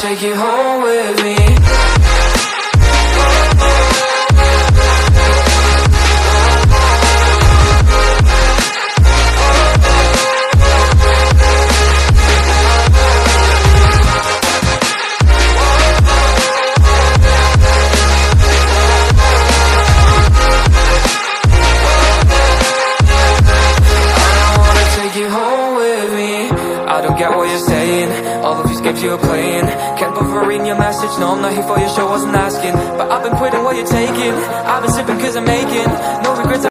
take you home with me I don't get what you're saying. All of these games you're playing. Can't bother reading your message. No, I'm not here for your show, wasn't asking. But I've been quitting what you're taking. I've been sipping cause I'm making. No regrets